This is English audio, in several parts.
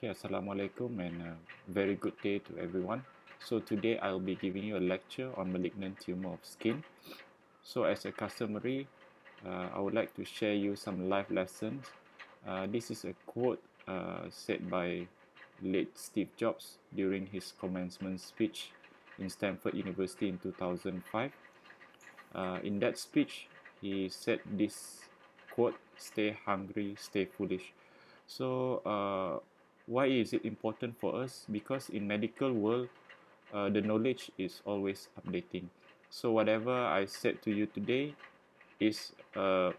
Okay, Assalamualaikum and a very good day to everyone. So today I'll be giving you a lecture on malignant tumor of skin. So as a customary, uh, I would like to share you some life lessons. Uh, this is a quote uh, said by late Steve Jobs during his commencement speech in Stanford University in 2005. Uh, in that speech, he said this quote, stay hungry, stay foolish. So uh, why is it important for us? Because in medical world, uh, the knowledge is always updating. So whatever I said to you today is a,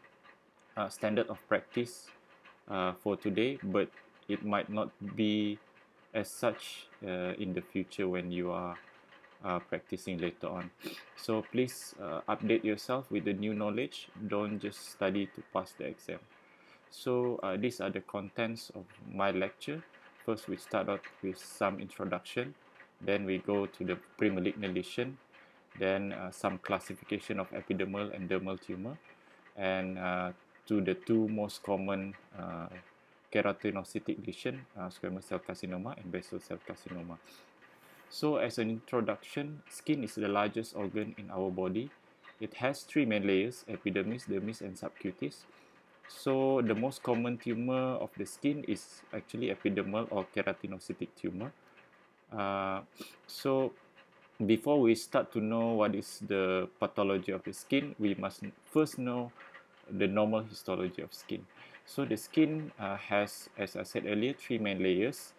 a standard of practice uh, for today, but it might not be as such uh, in the future when you are uh, practicing later on. So please uh, update yourself with the new knowledge. Don't just study to pass the exam. So uh, these are the contents of my lecture. First, we start out with some introduction. Then we go to the premalignant lesion. Then uh, some classification of epidermal and dermal tumor. And uh, to the two most common uh, keratinocytic lesion, uh, squamous cell carcinoma and basal cell carcinoma. So as an introduction, skin is the largest organ in our body. It has three main layers, epidermis, dermis and subcutis. So the most common tumor of the skin is actually epidermal or keratinocytic tumor. Uh, so before we start to know what is the pathology of the skin, we must first know the normal histology of skin. So the skin uh, has, as I said earlier, three main layers,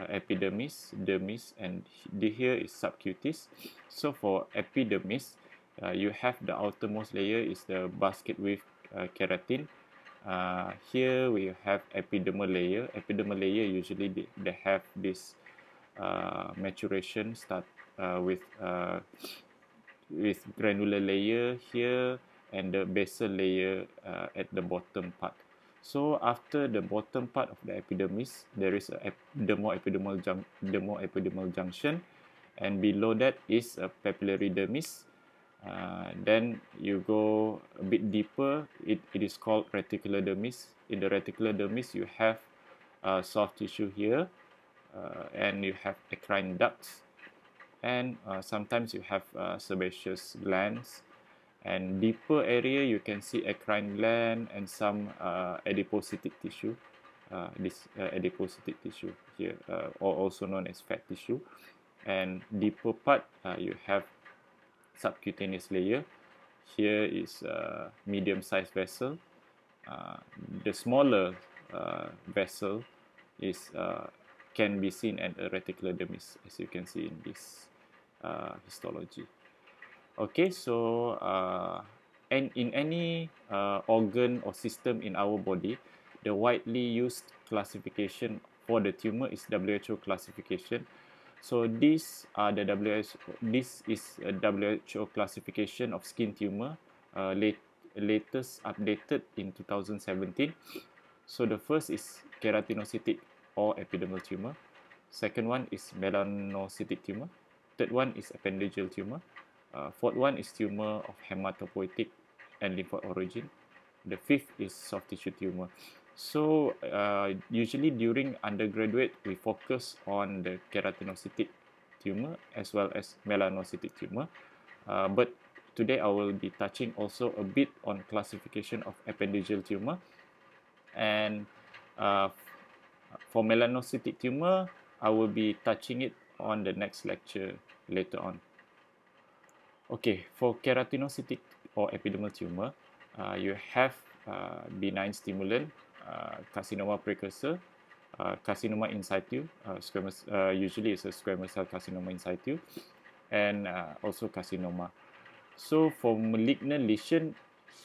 uh, epidermis, dermis, and the here is subcutis. So for epidermis, uh, you have the outermost layer is the basket with uh, keratin, uh, here we have epidermal layer. Epidermal layer usually they, have this uh, maturation start uh, with uh, with granular layer here and the basal layer uh, at the bottom part. So after the bottom part of the epidermis, there is a dermo-epidermal jun dermo-epidermal junction, and below that is a papillary dermis uh, then you go a bit deeper it, it is called reticular dermis in the reticular dermis you have uh, soft tissue here uh, and you have eccrine ducts. And uh, sometimes you have uh, sebaceous glands. And deeper area you can see eccrine gland and some uh, adipocytic tissue this adipocytic tissue here or also known as fat tissue. And deeper part you have subcutaneous layer. Here is a medium-sized vessel. Uh, the smaller uh, vessel is uh, can be seen at a reticular dermis, as you can see in this histology. Okay, so and in any uh, organ or system in our body, the widely used classification for the tumor is WHO classification So this are the WHO. This is a WHO classification of skin tumor, uh, late, latest updated in 2017. So the first is keratinocytic or epidermal tumor. Second one is melanocytic tumor. Third one is appendageal tumor. Uh, fourth one is tumor of hematopoietic and lymphoid origin. The fifth is soft tissue tumor. So uh, usually during undergraduate, we focus on the keratinocytic tumor as well as melanocytic tumor. Uh, but today I will be touching also a bit on classification of appendageal tumor. And uh, for melanocytic tumor, I will be touching it on the next lecture later on. Okay, for keratinocytic or epidermal tumor, uh, you have uh, benign stimulant uh, carcinoma precursor, uh, carcinoma in situ, uh, squamous, uh, usually it's a squamous cell carcinoma in situ, and uh, also carcinoma. So for malignant lesion,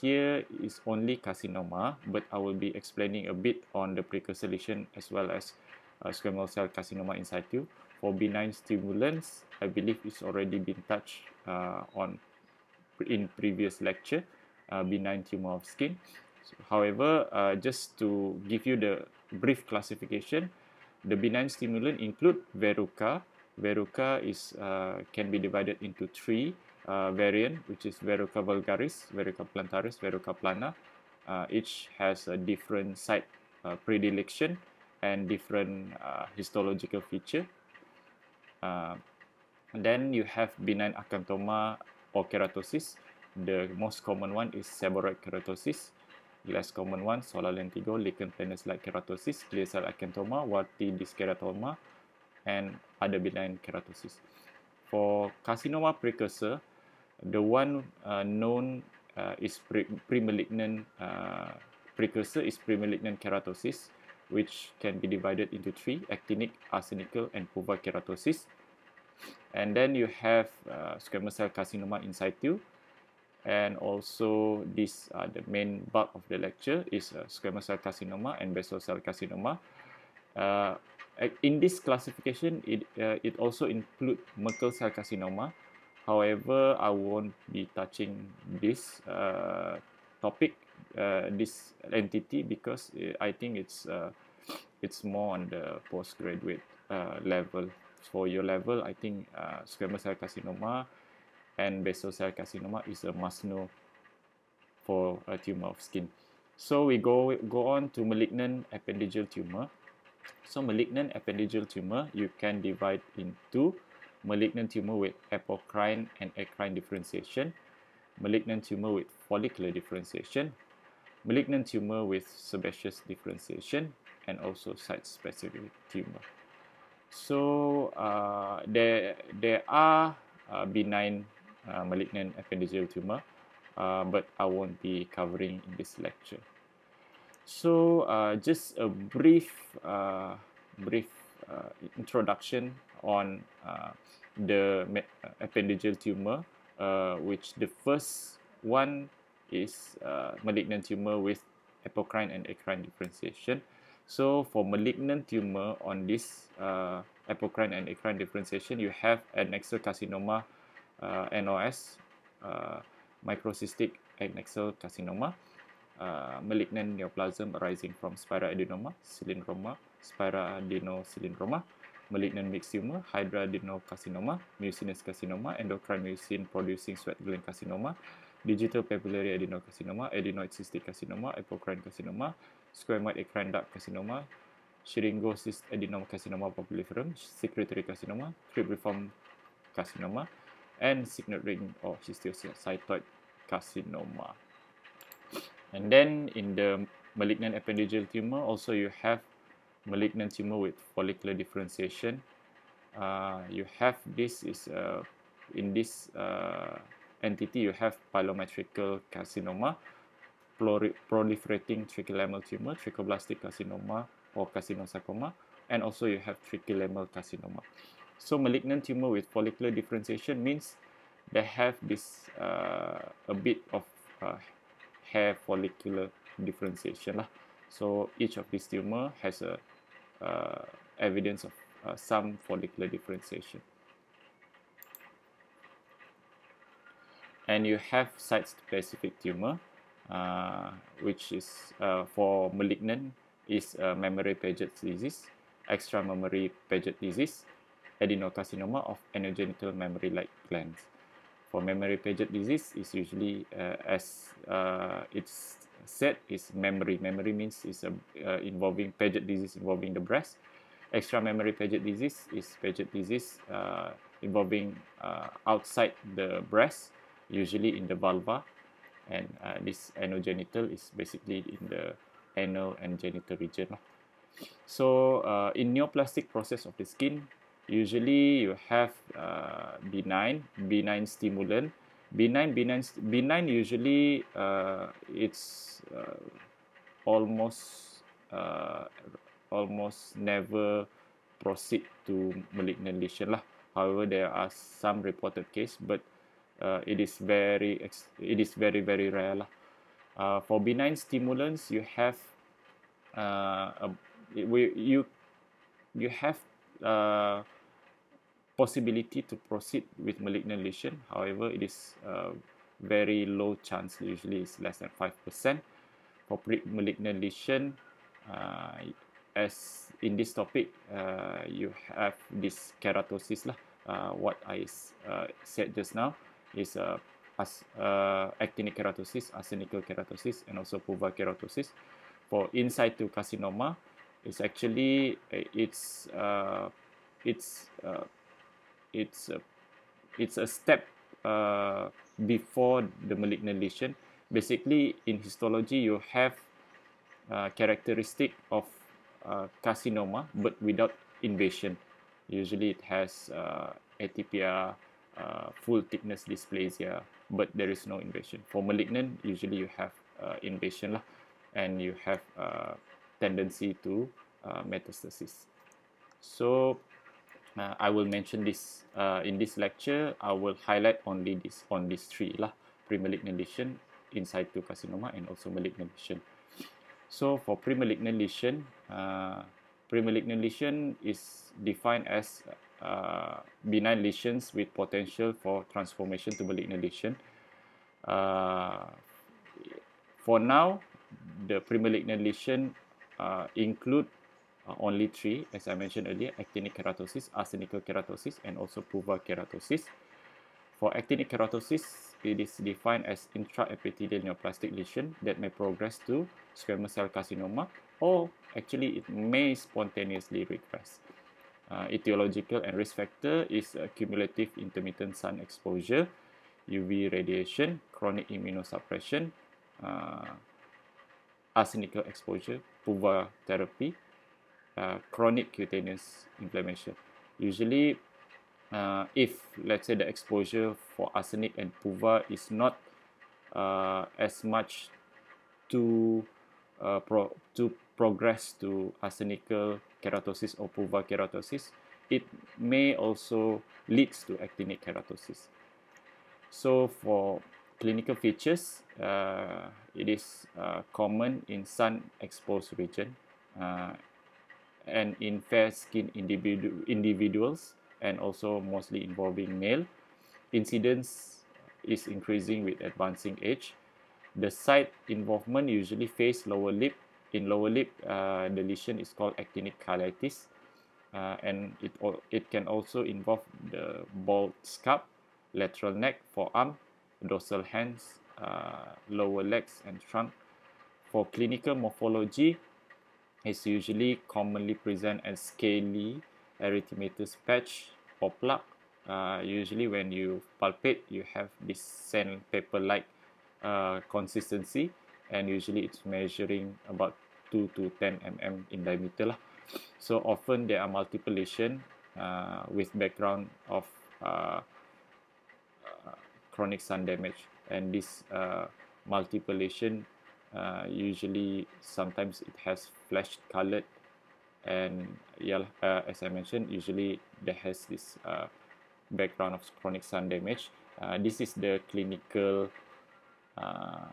here is only carcinoma, but I will be explaining a bit on the precursor lesion as well as uh, squamous cell carcinoma in situ. For benign stimulants, I believe it's already been touched uh, on in previous lecture, uh, benign tumor of skin. However, uh, just to give you the brief classification, the benign stimulant include Verruca. Verruca is uh, can be divided into three uh, variant, which is Verruca vulgaris, Verruca plantaris, Verruca plana. Uh, each has a different site uh, predilection and different uh, histological feature. Then you have benign acanthoma or keratosis. The most common one is seborrheic keratosis. Less common one, solar lentigo, lichen planus-like keratosis, clear cell acanthoma, warty disc keratoma, and other benign keratosis. For carcinoma precursor, the one uh, known uh, is pre premalignant uh, precursor is premalignant keratosis, which can be divided into three: actinic, arsenical, and keratosis. And then you have uh, squamous cell carcinoma in situ, and also this uh, the main bulk of the lecture is uh, squamous cell carcinoma and basal cell carcinoma. Uh, in this classification, it uh, it also include Merkel cell carcinoma. However, I won't be touching this uh, topic, uh, this entity, because uh, I think it's it's more on the postgraduate level. For your level, I think squamous cell carcinoma and basal cell carcinoma is a must know for a tumor of skin. So we go go on to malignant appendageal tumor. So malignant appendageal tumor you can divide into malignant tumor with apocrine and eccrine differentiation, malignant tumor with follicular differentiation, malignant tumor with sebaceous differentiation, and also site-specific tumor. So uh, there, there are uh, benign uh, malignant appendigeal tumor, uh, but I won't be covering in this lecture. So uh, just a brief, uh, brief introduction on the appendigeal tumor, uh, which the first one is uh, malignant tumor with apocrine and acrine differentiation. So for malignant tumor on this uh, apocrine and acrine differentiation, you have adnexal carcinoma, uh, NOS, uh, microcystic adnexal carcinoma, uh, malignant neoplasm arising from spiral adenoma, cylindroma, spiral adenosyndroma, malignant mixed tumor, hydradenocarcinoma, mucinous carcinoma, endocrine mucin producing sweat gland carcinoma, digital papillary adenocarcinoma, adenoid cystic carcinoma, apocrine carcinoma, squamous acrine duct carcinoma, syringocyst adenocarcinoma papilliferum, secretory carcinoma, cribriform carcinoma, and signet ring or histiocytoid carcinoma. And then in the malignant appendageal tumor, also you have malignant tumor with follicular differentiation. Uh, you have this is uh, in this uh, entity you have pilomatrical carcinoma, proliferating trichilemmal tumor, trichoblastic carcinoma or carcinosarcoma, and also you have trichilemmal carcinoma. So malignant tumor with follicular differentiation means they have this uh, a bit of uh, hair follicular differentiation lah. So each of these tumor has a uh, evidence of uh, some follicular differentiation. And you have site-specific tumor, uh, which is for malignant is mammary Paget disease, extramammary Paget disease, adenocarcinoma of anogenital mammary-like glands. For mammary Paget disease, is usually uh, as uh, it's said is mammary. Mammary means is a, uh, involving Paget disease involving the breast. Extra mammary Paget disease is Paget disease uh, involving uh, outside the breast, usually in the vulva, and uh, this anogenital is basically in the anal and genital region. So uh, in neoplastic process of the skin, usually you have uh, benign, benign stimulant. Benign benign benign usually uh, it's uh, almost uh, almost never proceed to malignant lesion lah. However there are some reported case but uh, it is very it is very very rare lah. Uh, for benign stimulants you have a, you you have possibility to proceed with malignant lesion. However, it is uh, very low chance, usually it's less than 5%. For pre-malignant lesion, uh, as in this topic, uh, you have this keratosis. Lah. Uh, what I uh, said just now is uh, as, uh, actinic keratosis, arsenical keratosis, and also PUVA keratosis. For in to carcinoma, It's actually it's uh, it's uh, it's a, it's a step uh, before the malignant lesion. Basically, in histology, you have uh, characteristic of uh, carcinoma, but without invasion. Usually, it has uh, atypia, uh, full thickness dysplasia, but there is no invasion. For malignant, usually you have invasion lah, and you have tendency to metastasis. So uh, I will mention this uh, in this lecture. I will highlight only this on these three lah: pre-malignant lesion, in situ carcinoma, and also malignant lesion. So for pre-malignant lesion, uh, pre-malignant lesion is defined as uh, benign lesions with potential for transformation to malignant lesion. Uh, for now, the pre-malignant lesion uh, include uh, only three, as I mentioned earlier, actinic keratosis, arsenical keratosis, and also PUVA keratosis. For actinic keratosis, it is defined as intraepithelial neoplastic lesion that may progress to squamous cell carcinoma, or actually it may spontaneously regress. Uh, etiological and risk factor is cumulative intermittent sun exposure, UV radiation, chronic immunosuppression, uh, arsenical exposure, PUVA therapy, uh, chronic cutaneous inflammation. Usually, uh, if let's say the exposure for arsenic and PUVA is not uh, as much to uh, pro to progress to arsenical keratosis or PUVA keratosis, it may also leads to actinic keratosis. So for clinical features, uh, it is uh, common in sun exposed region and in fair skinned individu- individuals and also mostly involving male. Incidence is increasing with advancing age. The site involvement usually face lower lip. In lower lip, uh, the lesion is called actinic cheilitis, uh, and it it can also involve the bald scalp, lateral neck, forearm, dorsal hands, uh, lower legs, and trunk. For clinical morphology, is usually commonly present as scaly erythematous patch or plaque. Uh, usually when you palpate, you have this sandpaper-like uh, consistency and usually it's measuring about 2 to 10 mm in diameter. Lah. So often there are multiple lesions uh, with background of uh, uh, chronic sun damage and this uh, multiple lesion usually sometimes it has flesh colored. And yeah uh, as I mentioned usually there has this uh, background of chronic sun damage. Uh, this is the clinical uh,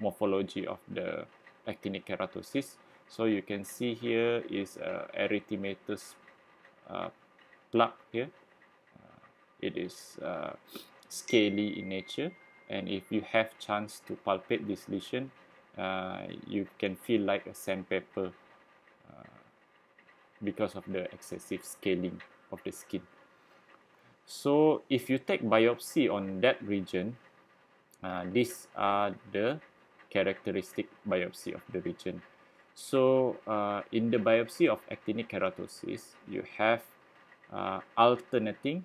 morphology of the actinic keratosis. So you can see here is uh, erythematous plaque here. Uh, it is uh, scaly in nature. And if you have chance to palpate this lesion you can feel like a sandpaper because of the excessive scaling of the skin. So if you take biopsy on that region, uh, these are the characteristic biopsy of the region. So uh, in the biopsy of actinic keratosis, you have uh, alternating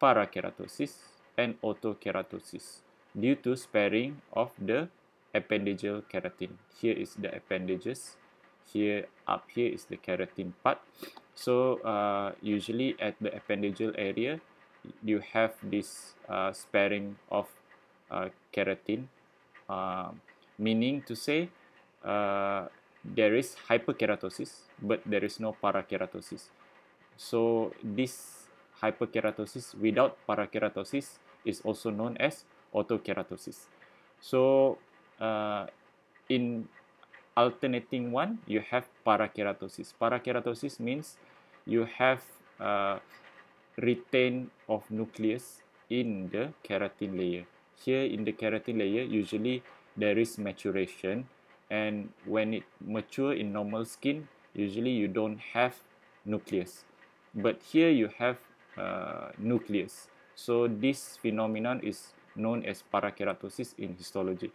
parakeratosis and autokeratosis due to sparing of the appendageal keratin. Here is the appendages. Here up here is the keratin part. So uh, usually at the appendageal area, you have this uh, sparing of uh, keratin, uh, meaning to say uh, there is hyperkeratosis, but there is no parakeratosis. So this hyperkeratosis without parakeratosis is also known as orthokeratosis. So uh, in alternating one, you have parakeratosis. Parakeratosis means you have uh, retain of nucleus in the keratin layer. Here in the keratin layer, usually there is maturation and when it mature in normal skin, usually you don't have nucleus. But here you have uh, nucleus. So this phenomenon is known as parakeratosis in histology.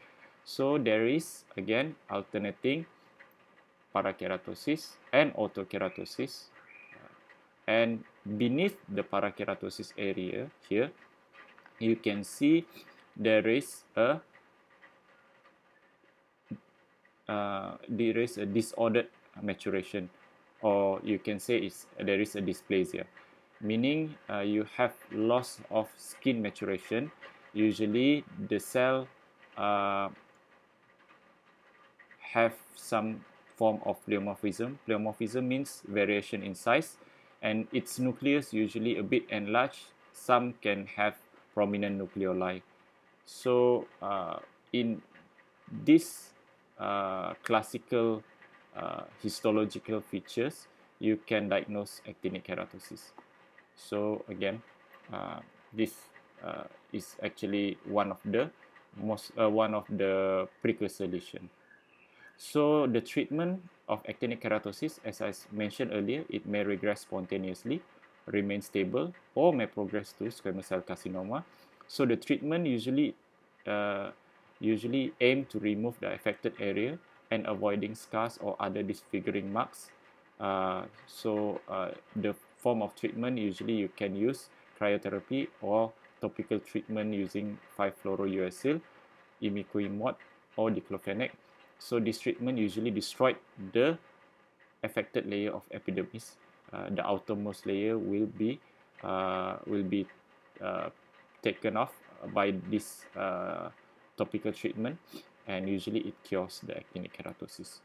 So there is again alternating parakeratosis and orthokeratosis. And beneath the parakeratosis area here, you can see there is a uh, there is a disordered maturation or you can say it's, there is a dysplasia meaning uh, you have loss of skin maturation usually the cell uh, have some form of pleomorphism pleomorphism means variation in size and its nucleus usually a bit enlarged some can have prominent nucleoli so uh, in this uh, classical uh, histological features, you can diagnose actinic keratosis. So again, uh, this uh, is actually one of the most uh, one of the precursor. So the treatment of actinic keratosis, as I mentioned earlier, it may regress spontaneously, remain stable, or may progress to squamous cell carcinoma. So the treatment usually uh, usually aim to remove the affected area and avoiding scars or other disfiguring marks. Uh, so uh, the form of treatment usually you can use cryotherapy or topical treatment using 5-fluorouracil, imiquimod or diclofenac. So this treatment usually destroyed the affected layer of epidermis. Uh, the outermost layer will be uh, will be uh, taken off by this uh, topical treatment and usually it cures the actinic keratosis.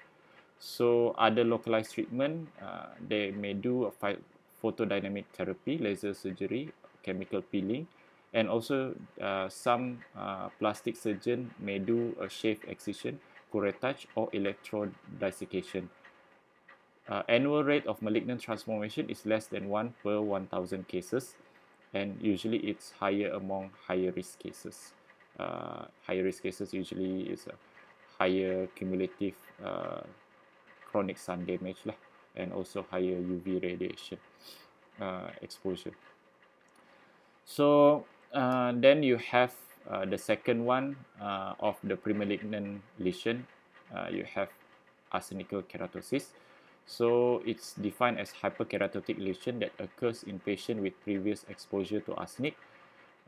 So other localized treatment, uh, they may do a photodynamic therapy, laser surgery, chemical peeling, and also uh, some plastic surgeon may do a shave excision, curettage, or electrodesiccation. Uh, annual rate of malignant transformation is less than 1 per 1000 cases and usually it's higher among higher risk cases uh, higher risk cases usually is a higher cumulative uh, chronic sun damage lah, and also higher UV radiation uh, exposure. So uh, then you have uh, the second one uh, of the premalignant lesion. Uh, you have arsenical keratosis. So it's defined as hyperkeratotic lesion that occurs in patient with previous exposure to arsenic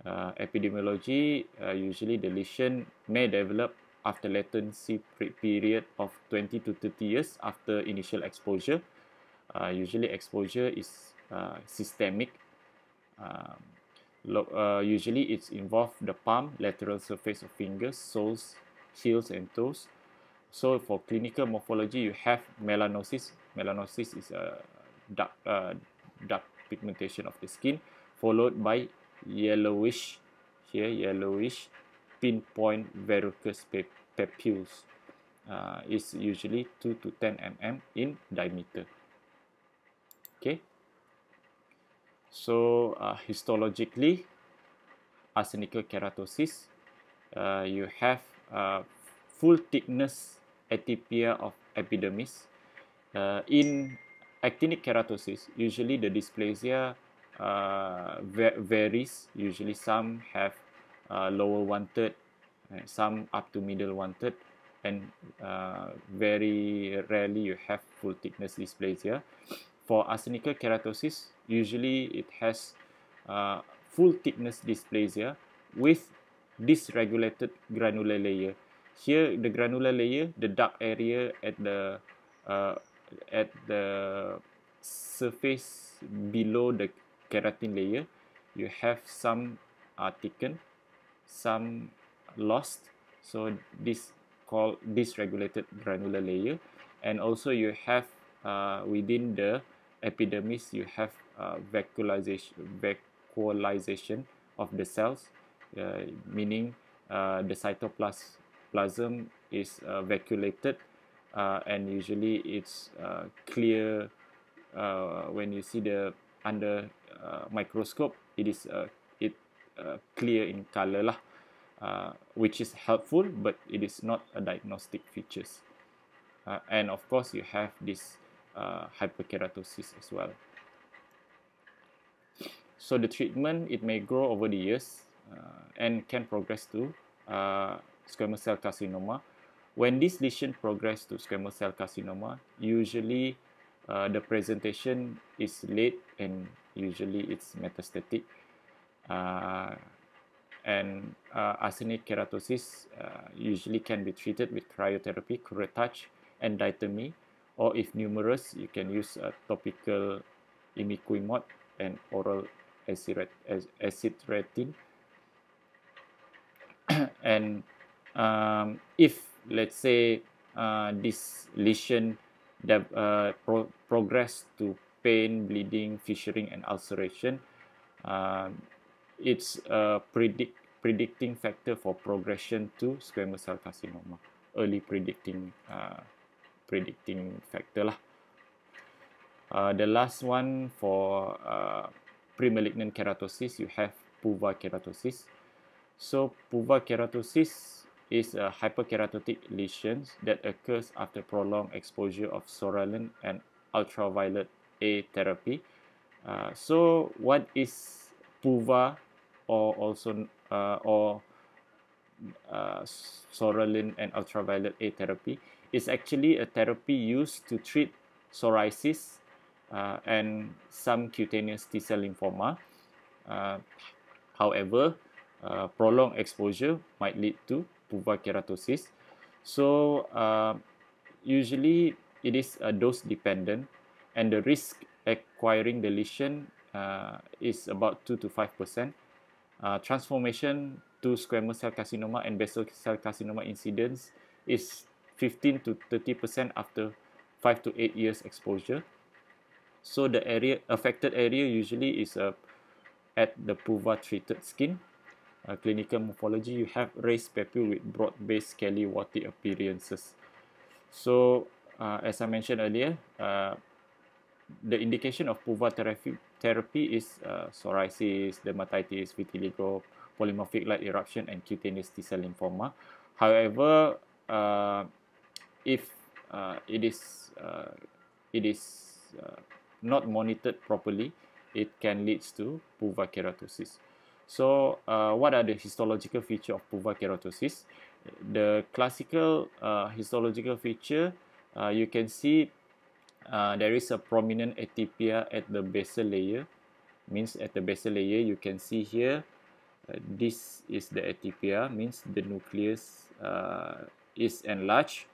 uh, epidemiology, uh, usually the lesion may develop after latency period of 20 to 30 years after initial exposure. Uh, usually exposure is uh, systemic. Um, uh, usually it's involved the palm, lateral surface of fingers, soles, heels and toes. So for clinical morphology, you have melanosis. Melanosis is a dark, uh, dark pigmentation of the skin, followed by yellowish here yellowish pinpoint verrucous papules uh, is usually 2 to 10 mm in diameter okay so uh, histologically arsenical keratosis uh, you have uh, full thickness atypia of epidermis uh, in actinic keratosis usually the dysplasia uh, varies. Usually, some have uh, lower one third, some up to middle one third, and uh, very rarely you have full thickness dysplasia. For arsenical keratosis, usually it has uh, full thickness dysplasia with dysregulated granular layer. Here, the granular layer, the dark area at the uh, at the surface below the keratin layer you have some are thickened some lost so this called dysregulated granular layer and also you have uh, within the epidermis you have uh, vacuolization vacuolization of the cells uh, meaning uh, the cytoplasm is uh, vacuolated uh, and usually it's uh, clear when you see the under microscope it is it clear in color lah which is helpful but it is not a diagnostic features. And of course you have this hyperkeratosis as well so the treatment it may grow over the years uh, and can progress to uh, squamous cell carcinoma when this lesion progress to squamous cell carcinoma, usually uh, the presentation is late and usually it's metastatic. Uh, and uh, arsenic keratosis uh, usually can be treated with cryotherapy, curettage, and diathermy. Or if numerous, you can use a topical imiquimod and oral acitretin. and um, if, let's say, uh, this lesion that uh, pro progress to pain, bleeding, fissuring, and ulceration, uh, it's a predict predicting factor for progression to squamous cell carcinoma. Early predicting uh, predicting factor lah. Uh, the last one for uh, premalignant keratosis, you have PUVA keratosis. So PUVA keratosis is a hyperkeratotic lesion that occurs after prolonged exposure of psoralen and ultraviolet A therapy. Uh, so what is PUVA or also uh, or uh, psoralen and ultraviolet A therapy is actually a therapy used to treat psoriasis and some cutaneous T-cell lymphoma. Uh, however, uh, prolonged exposure might lead to keratosis. So uh, usually it is a dose dependent and the risk acquiring the lesion uh, is about 2 to 5 percent. Uh, transformation to squamous cell carcinoma and basal cell carcinoma incidence is 15 to 30 percent after 5 to 8 years exposure. So the area affected area usually is uh, at the PUVA treated skin uh, clinical morphology, you have raised papule with broad-based scaly warty appearances. So, uh, as I mentioned earlier, uh, the indication of PUVA therapy, therapy is uh, psoriasis, dermatitis, vitiligo, polymorphic light eruption, and cutaneous T-cell lymphoma. However, uh, if uh, it is uh, it is uh, not monitored properly, it can lead to PUVA keratosis. So, uh, what are the histological feature of PUVA keratosis? The classical uh, histological feature, uh, you can see uh, there is a prominent atypia at the basal layer. Means at the basal layer, you can see here, uh, this is the atypia, means the nucleus uh, is enlarged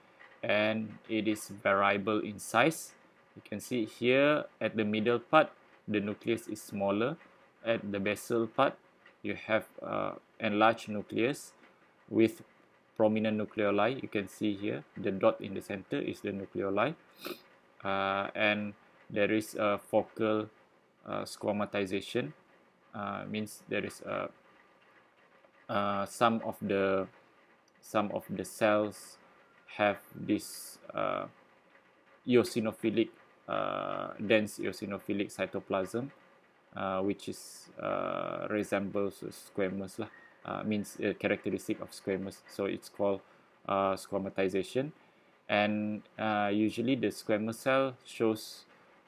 and it is variable in size. You can see here at the middle part, the nucleus is smaller. At the basal part, you have uh, enlarged nucleus with prominent nucleoli. You can see here the dot in the center is the nucleoli, uh, and there is a focal uh, squamatization. Uh, means there is a uh, some of the some of the cells have this uh, eosinophilic dense eosinophilic cytoplasm uh, which is uh, resembles squamous lah. Uh, means characteristic of squamous. So it's called uh, squamatization. And uh, usually the squamous cell shows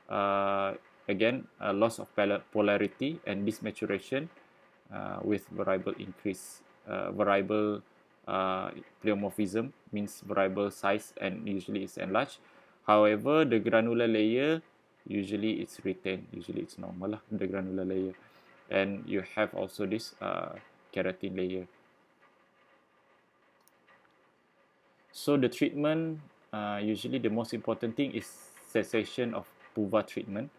uh, again a loss of polarity and dysmaturation uh, with variable increase uh, variable uh, pleomorphism means variable size and usually it's enlarged however the granular layer usually it's retained usually it's normal lah the granular layer. And you have also this uh, keratin layer. So the treatment uh, usually the most important thing is cessation of PUVA treatment.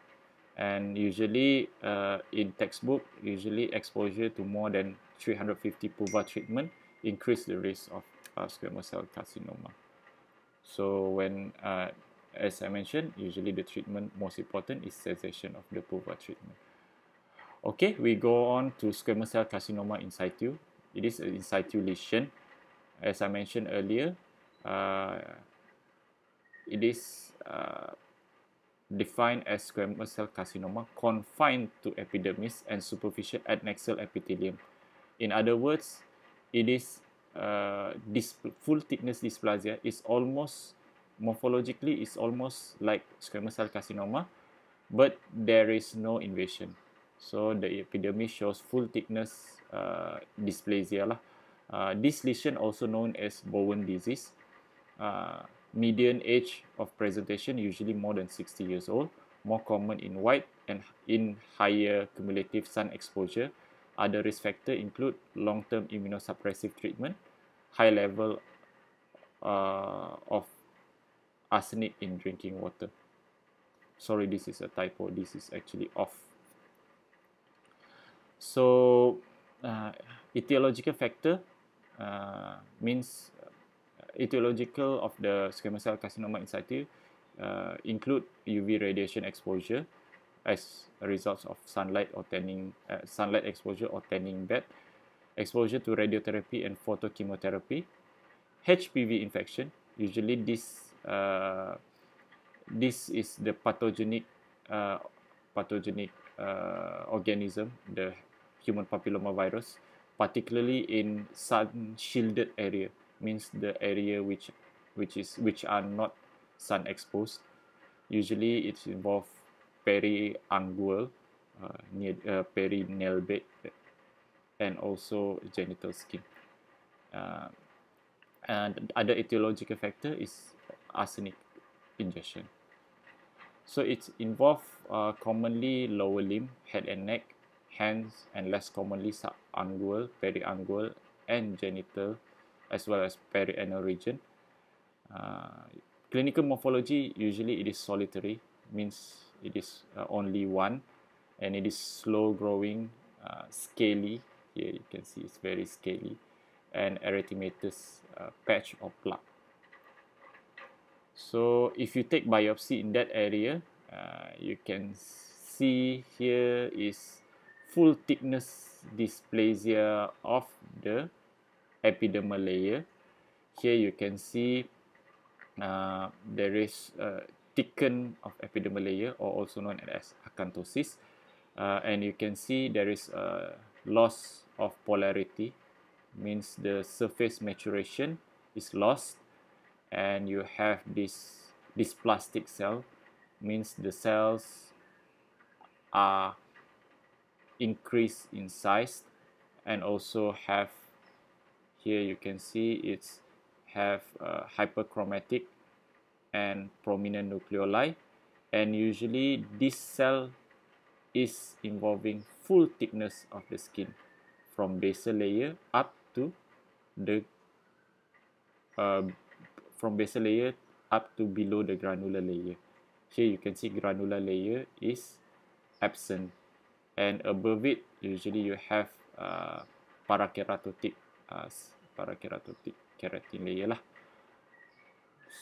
And usually uh, in textbook usually exposure to more than 350 PUVA treatment increase the risk of uh, squamous cell carcinoma. So when uh, as I mentioned, usually the treatment most important is cessation of the PUVA treatment. Okay, we go on to squamous cell carcinoma in situ. It is an in situ lesion. As I mentioned earlier, uh, it is uh, defined as squamous cell carcinoma confined to epidermis and superficial adnexal epithelium. In other words, it is uh, full thickness dysplasia is almost morphologically it's almost like squamous cell carcinoma, but there is no invasion. So the epidermis shows full thickness uh, dysplasia lah. Uh, this lesion also known as Bowen disease. uh, median age of presentation usually more than 60 years old, more common in white and in higher cumulative sun exposure. Other risk factors include long-term immunosuppressive treatment, high level uh, of arsenic in drinking water. Sorry, this is a typo. This is actually off. So, uh, etiological factor uh, means etiological of the squamous cell carcinoma in situ uh, include UV radiation exposure as a result of sunlight or tanning, uh, sunlight exposure or tanning bed, exposure to radiotherapy and photochemotherapy, HPV infection. Usually, this uh, this is the pathogenic uh, pathogenic uh, organism, the human papilloma virus, particularly in sun shielded area means the area which which is which are not sun exposed. Usually it's involve periungual uh, near uh, perineal bed and also genital skin. Uh, and other etiological factor is arsenic ingestion so it's involve uh, commonly lower limb head and neck hands and less commonly subungual periungual and genital as well as perianal region. Uh, clinical morphology usually it is solitary, means it is uh, only one, and it is slow growing, uh, scaly. Here you can see it's very scaly, and erythematous uh, patch or plaque. So if you take biopsy in that area, uh, you can see here is full thickness dysplasia of the epidermal layer. Here you can see uh, there is a thicken of epidermal layer or also known as acanthosis. Uh, and you can see there is a loss of polarity means the surface maturation is lost and you have this dysplastic cell means the cells are increased in size and also have here you can see it's have uh, hyperchromatic and prominent nucleoli. And usually this cell is involving full thickness of the skin from basal layer up to the uh, from basal layer up to below the granular layer here you can see granular layer is absent and above it usually you have uh, parakeratotic uh, parakeratotic keratin layer lah.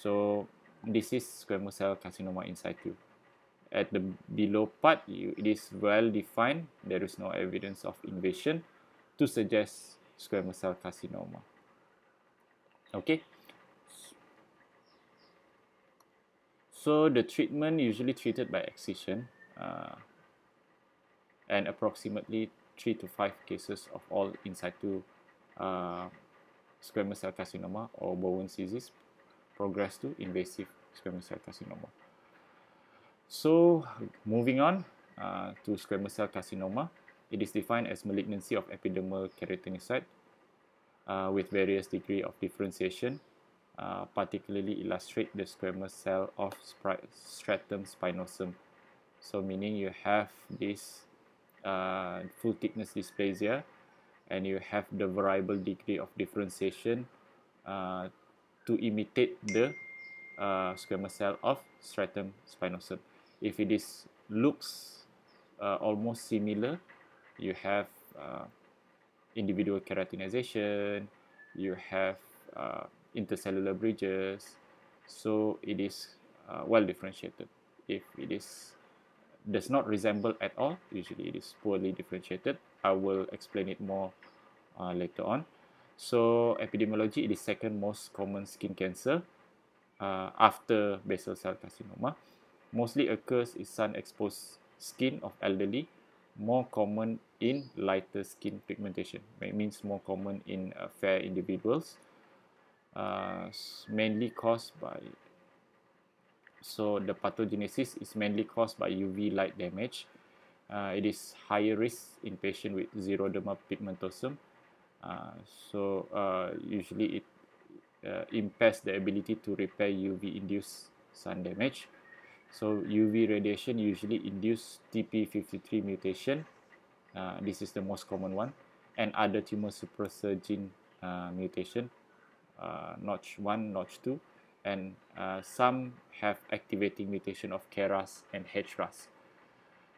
So this is squamous cell carcinoma in situ. At the below part, you, it is well defined. There is no evidence of invasion to suggest squamous cell carcinoma. Okay. So the treatment usually treated by excision, uh, and approximately three to five cases of all in situ uh, squamous cell carcinoma or Bowen's disease progress to invasive squamous cell carcinoma. So, moving on uh, to squamous cell carcinoma, it is defined as malignancy of epidermal keratinocyte uh, with various degree of differentiation, uh, particularly illustrate the squamous cell of stratum spinosum. So, meaning you have this uh, full thickness dysplasia and you have the variable degree of differentiation uh, to imitate the uh, squamous cell of stratum spinosum. If it is looks uh, almost similar, you have uh, individual keratinization, you have uh, intercellular bridges, so it is uh, well differentiated. If it is does not resemble at all, usually it is poorly differentiated, I will explain it more uh, later on. So epidemiology it is second most common skin cancer uh, after basal cell carcinoma. Mostly occurs in sun-exposed skin of elderly, more common in lighter skin pigmentation. It means more common in uh, fair individuals, uh, mainly caused by so the pathogenesis is mainly caused by UV light damage uh, it is higher risk in patient with xeroderma pigmentosum. Uh, so uh, usually it uh, impairs the ability to repair UV-induced sun damage. So UV radiation usually induce TP53 mutation. Uh, this is the most common one. And other tumor suppressor gene uh, mutation, notch 1, notch 2. And uh, some have activating mutation of KRAS and HRAS.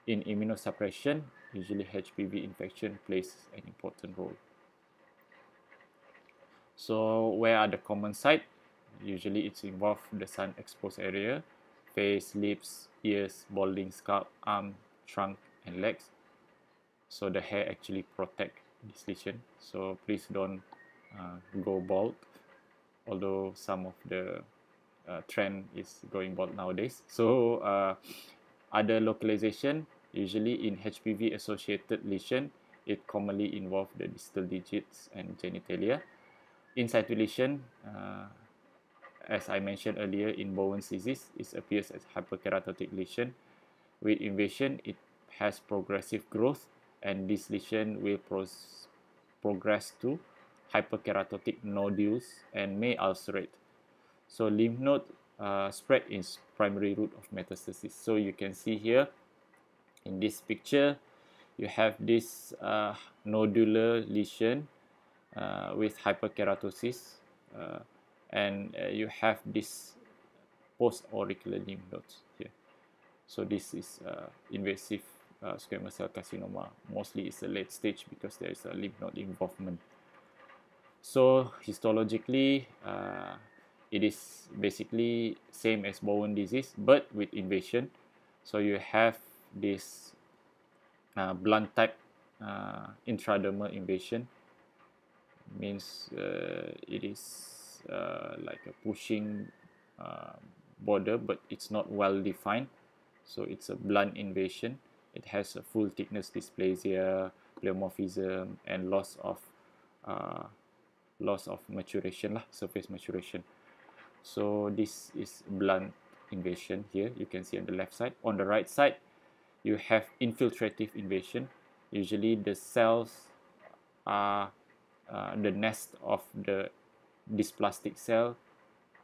In immunosuppression, usually HPV infection plays an important role. So where are the common site? Usually it's involved the sun exposed area, face, lips, ears, balding scalp, arm, trunk and legs. So the hair actually protect this lesion. So please don't uh, go bald. Although some of the uh, trend is going bald nowadays. So uh, other localization, usually in HPV associated lesion, it commonly involve the distal digits and genitalia. In situ lesion, uh, as I mentioned earlier in Bowen's disease, it appears as hyperkeratotic lesion. With invasion, it has progressive growth and this lesion will progress to hyperkeratotic nodules and may ulcerate. So lymph node uh, spread is primary route of metastasis. So you can see here in this picture, you have this uh, nodular lesion uh, with hyperkeratosis uh, and uh, you have this post-auricular lymph nodes here. So this is uh, invasive squamous cell carcinoma. Mostly it's a late stage because there is a lymph node involvement. So histologically, uh, it is basically same as Bowen disease but with invasion. So you have this uh, blunt type uh, intradermal invasion. Means uh, it is uh, like a pushing uh, border but it's not well defined. So it's a blunt invasion. It has a full thickness dysplasia pleomorphism and loss of loss of maturation lah surface maturation. So this is blunt invasion here. You can see on the left side. On the right side you have infiltrative invasion. Usually the cells are uh, the nest of the dysplastic cell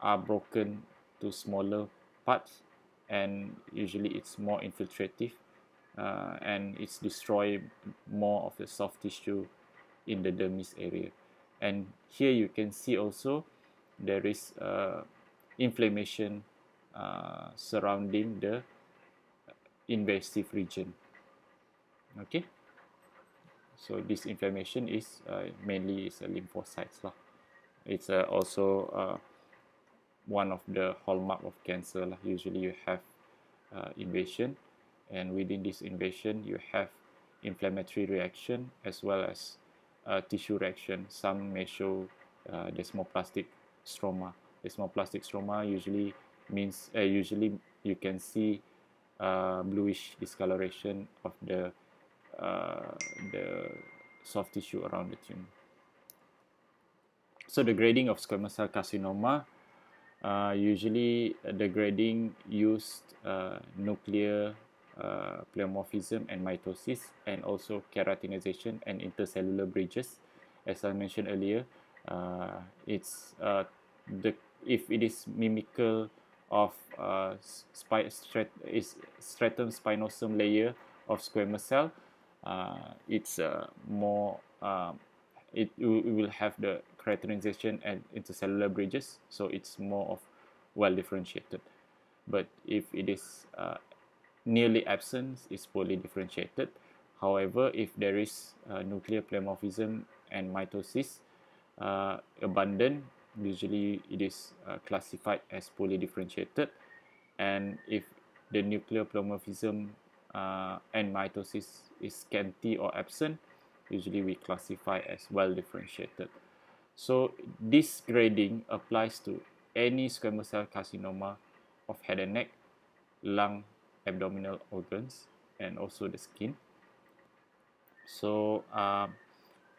are broken to smaller parts and usually it's more infiltrative uh, and it's destroy more of the soft tissue in the dermis area and here you can see also there is uh, inflammation uh, surrounding the invasive region. Okay? So this inflammation is uh, mainly is a lymphocytes lah. It's uh, also uh, one of the hallmark of cancer lah. Usually you have uh, invasion. And within this invasion you have inflammatory reaction as well as uh, tissue reaction some may show uh, desmoplastic stroma desmoplastic stroma usually means uh, usually you can see uh, bluish discoloration of the uh, the soft tissue around the tumor. So the grading of squamous cell carcinoma, uh, usually the grading used uh, nuclear uh, pleomorphism and mitosis and also keratinization and intercellular bridges. As I mentioned earlier, uh, it's uh, the if it is mimical of uh, spi- strat- is stratum spinosum layer of squamous cell, uh, it's uh, more um, it, it will have the keratinization and intercellular bridges so it's more of well differentiated but if it is uh, nearly absent is poorly differentiated however if there is uh, nuclear pleomorphism and mitosis uh, abundant usually it is uh, classified as poorly differentiated and if the nuclear pleomorphism uh, and mitosis is scanty or absent, usually we classify as well differentiated. So this grading applies to any squamous cell carcinoma of head and neck, lung, abdominal organs, and also the skin. So uh,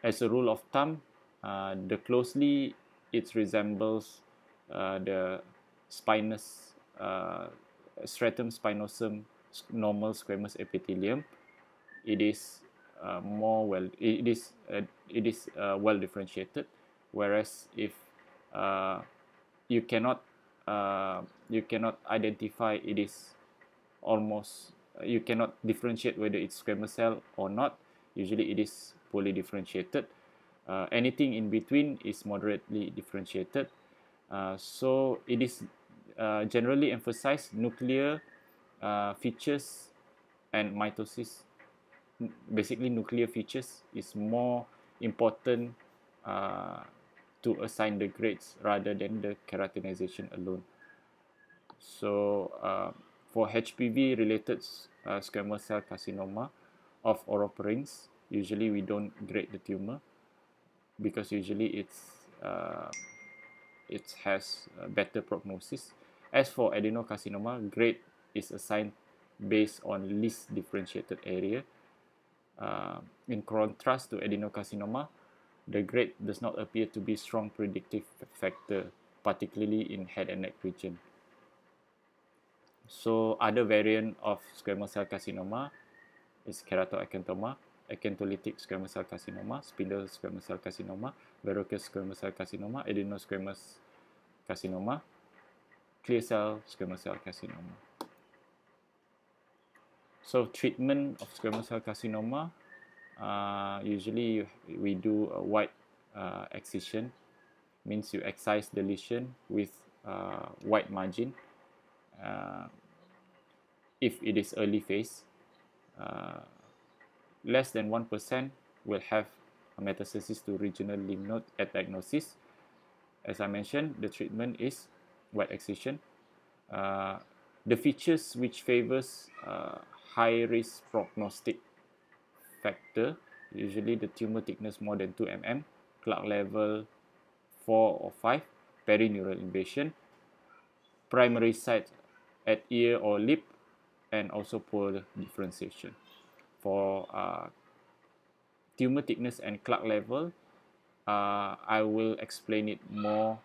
as a rule of thumb, uh, the closely it resembles uh, the spinous uh, stratum spinosum normal squamous epithelium, it is uh, more well it is uh, it is well differentiated whereas if you cannot you cannot identify it is almost you cannot differentiate whether it's squamous cell or not. Usually it is poorly differentiated. Uh, anything in between is moderately differentiated. Uh, so it is uh, generally emphasized nuclear uh, features and mitosis. Basically nuclear features is more important uh, to assign the grades rather than the keratinization alone. So uh, for HPV related uh, squamous cell carcinoma of oropharynx usually we don't grade the tumor because usually it's uh, it has a better prognosis. As for adenocarcinoma grade is assigned based on least differentiated area. Uh, in contrast to adenocarcinoma the grade does not appear to be strong predictive factor particularly in head and neck region so other variant of squamous cell carcinoma is keratoacanthoma, acantholytic squamous cell carcinoma, spindle squamous cell carcinoma, verrucous squamous cell carcinoma, adenosquamous carcinoma, clear cell squamous cell carcinoma. So treatment of squamous cell carcinoma, uh, usually we do a wide uh, excision, means you excise the lesion with uh, wide margin if it is early phase, uh, less than 1% will have a metastasis to regional lymph node at diagnosis. As I mentioned, the treatment is wide excision. Uh, the features which favors uh, high risk prognostic factor, usually the tumor thickness more than 2 mm, Clark level 4 or 5, perineural invasion, primary site at ear or lip and also poor differentiation. For uh, tumor thickness and Clark level, uh, I will explain it more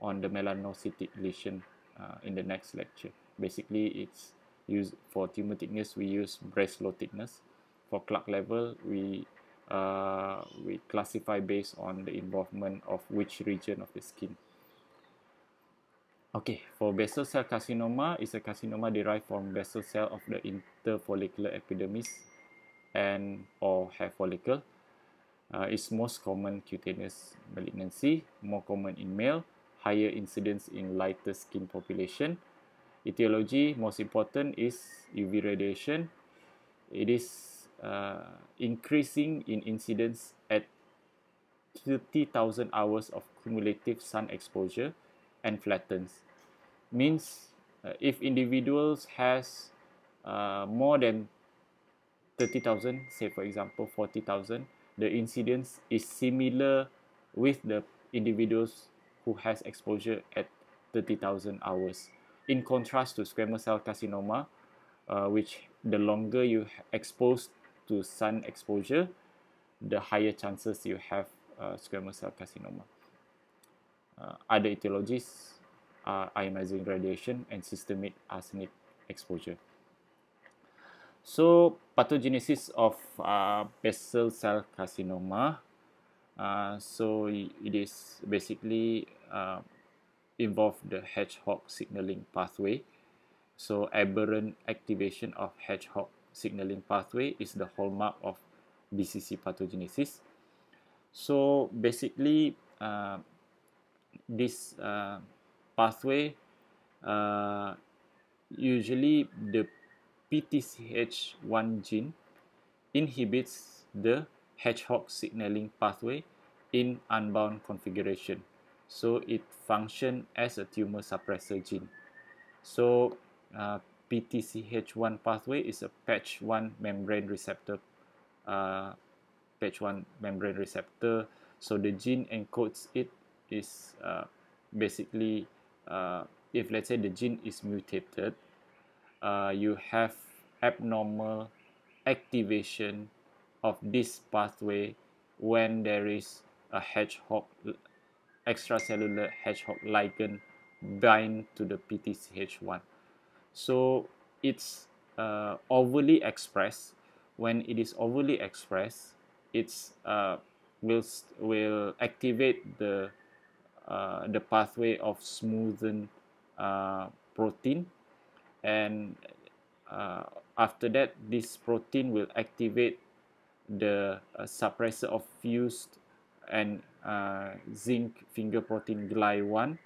on the melanocytic lesion uh, in the next lecture. Basically, it's used for tumor thickness, we use breast Breslow thickness. For Clark level, we uh, we classify based on the involvement of which region of the skin. Okay, for basal cell carcinoma, it's a carcinoma derived from basal cell of the interfollicular epidermis and or hair follicle. Uh, it's most common cutaneous malignancy, more common in male, higher incidence in lighter skin population. Etiology, most important, is UV radiation. It is uh, increasing in incidence at 30,000 hours of cumulative sun exposure and flattens means uh, if individuals has uh, more than 30,000 say for example 40,000 the incidence is similar with the individuals who has exposure at 30,000 hours. In contrast to squamous cell carcinoma uh, which the longer you exposed to sun exposure the higher chances you have uh, squamous cell carcinoma. Uh, other etiologies are ionizing radiation and systemic arsenic exposure. So, pathogenesis of uh, basal cell carcinoma. Uh, so, it is basically uh, the hedgehog signaling pathway. So, aberrant activation of hedgehog signaling pathway is the hallmark of BCC pathogenesis. So, basically, uh, this uh, pathway uh, usually the PTCH1 gene inhibits the hedgehog signaling pathway in unbound configuration. So it functions as a tumor suppressor gene. So uh, PTCH1 pathway is a patch 1 membrane receptor uh, patch 1 membrane receptor. So the gene encodes it is uh, basically uh, if let's say the gene is mutated, uh, you have abnormal activation of this pathway when there is a hedgehog extracellular hedgehog ligand bind to the PTCH1. So it's uh, overly expressed. When it is overly expressed, it's uh, will will activate the uh, the pathway of smoothen uh, protein. And uh, after that this protein will activate the suppressor of fused and zinc finger protein GLI1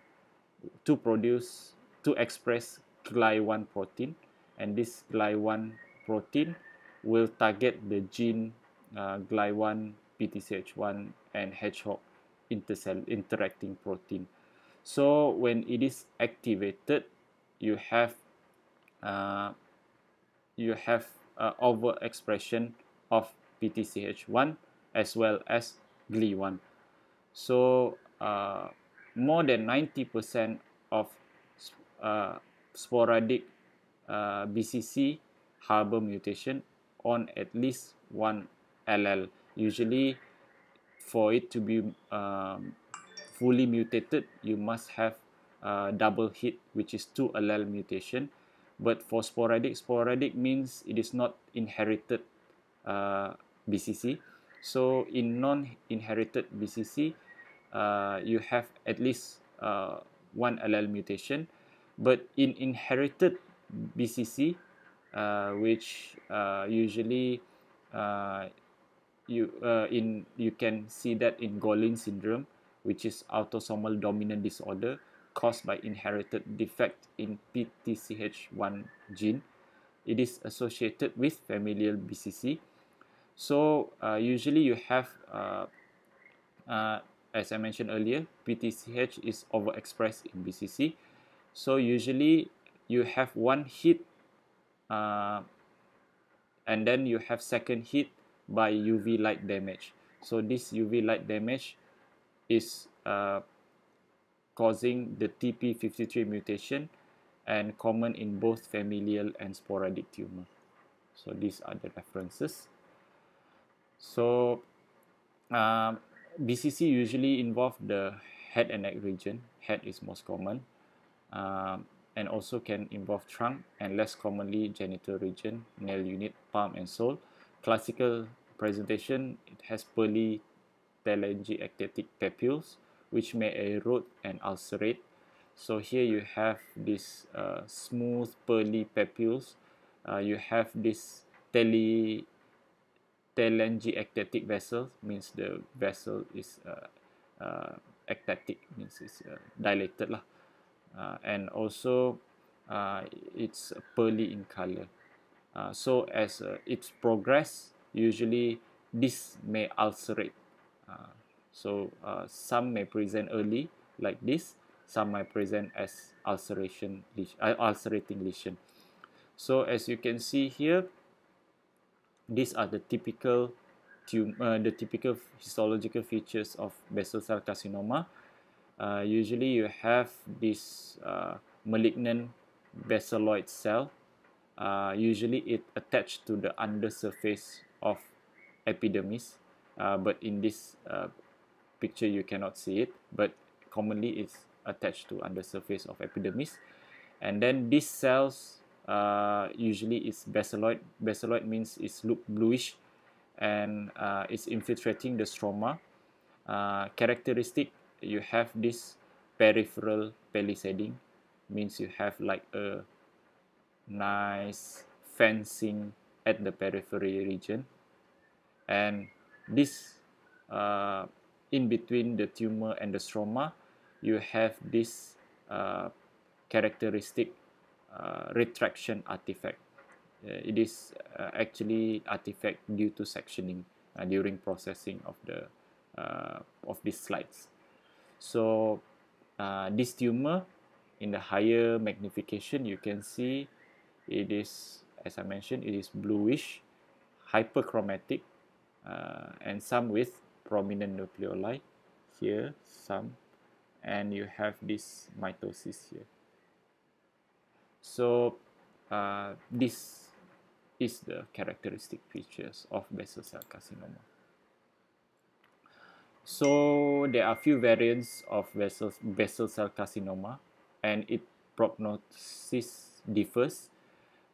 to produce to express GLI1 protein. And this GLI1 protein will target the gene uh, GLI1, PTCH1 and hedgehog intercell interacting protein. So when it is activated, you have uh, you have uh, overexpression of PTCH1 as well as GLI1. So uh, more than 90% of uh, sporadic uh, BCC harbor mutation on at least one allele. Usually, for it to be um, fully mutated, you must have a double hit, which is two allele mutation. But for sporadic, sporadic means it is not inherited uh, BCC. So in non-inherited BCC, uh, you have at least uh, one allele mutation. But in inherited BCC, uh, which uh, usually uh, you uh, in you can see that in Gorlin syndrome, which is autosomal dominant disorder caused by inherited defect in PTCH1 gene. It is associated with familial BCC. So uh, usually you have, uh, uh, as I mentioned earlier, PTCH is overexpressed in BCC. So usually you have one hit uh, and then you have second hit by UV light damage. So this UV light damage is uh, causing the TP53 mutation and common in both familial and sporadic tumor. So these are the references. So uh, BCC usually involve the head and neck region. Head is most common. Um, and also can involve trunk and less commonly genital region, nail unit, palm and sole. Classical presentation, it has pearly telangiectatic papules which may erode and ulcerate. So here you have this uh, smooth pearly papules. Uh, you have this tele telangiectatic vessel means the vessel is uh, uh, ectatic means it's uh, dilated lah. Uh, and also uh, it's pearly in color. Uh, so as uh, it progress, usually this may ulcerate. Uh, so uh, some may present early like this, some may present as ulceration, uh, ulcerating lesion. So as you can see here, these are the typical tum uh, the typical histological features of basal cell carcinoma. Usually you have this malignant basaloid cell. Uh, usually it attached to the undersurface of epidermis, uh, but in this uh, picture you cannot see it, but commonly it's attached to undersurface of epidermis. And then these cells uh, usually is basaloid. Basaloid means it's look bluish and uh, it's infiltrating the stroma. Characteristic, you have this peripheral palisading, means you have like a nice fencing at the periphery region. And this uh, in between the tumor and the stroma, you have this uh, characteristic uh, retraction artifact. Uh, it is uh, actually artifact due to sectioning uh, during processing of the of these slides. So this tumor in the higher magnification, you can see it is, as I mentioned, it is bluish, hyperchromatic, and some with prominent nucleoli here some and you have this mitosis here. So uh, this is the characteristic features of basal cell carcinoma. So there are few variants of basal, basal cell carcinoma and its prognosis differs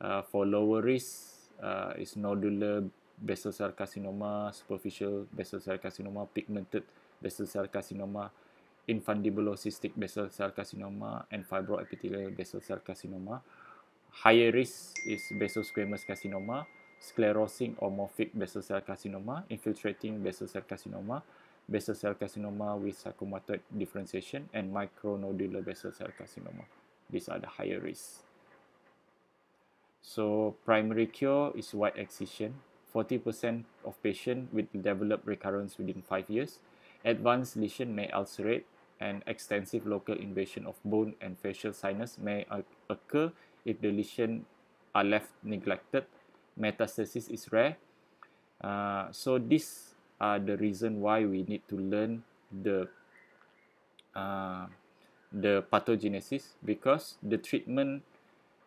uh, for lower risk uh, is nodular basal cell carcinoma, superficial basal cell carcinoma, pigmented basal cell carcinoma, infundibulocystic basal cell carcinoma and fibroepithelial basal cell carcinoma. Higher risk is basal squamous carcinoma, sclerosing or morphic basal cell carcinoma, infiltrating basal cell carcinoma, basal cell carcinoma with sarcomatoid differentiation, and micronodular basal cell carcinoma. These are the higher risks. So primary cure is wide excision. 40% of patients will develop recurrence within 5 years. Advanced lesion may ulcerate and extensive local invasion of bone and facial sinus may occur if the lesion are left neglected. Metastasis is rare. Uh, so these are the reason why we need to learn the uh, the pathogenesis because the treatment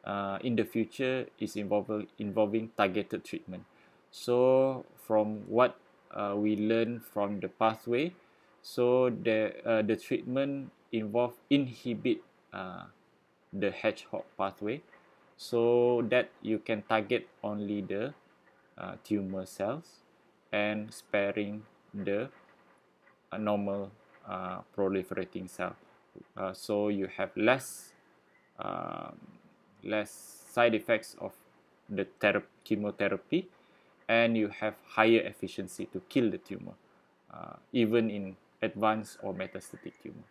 uh, in the future is involving involving targeted treatment. So from what uh, we learn from the pathway, so the uh, the treatment involve inhibit uh, the hedgehog pathway so that you can target only the uh, tumor cells and sparing the uh, normal proliferating cell so you have less um, less side effects of the chemotherapy and you have higher efficiency to kill the tumor uh, even in advanced or metastatic tumor.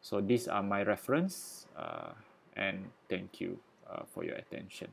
So these are my reference uh, and thank you uh, for your attention.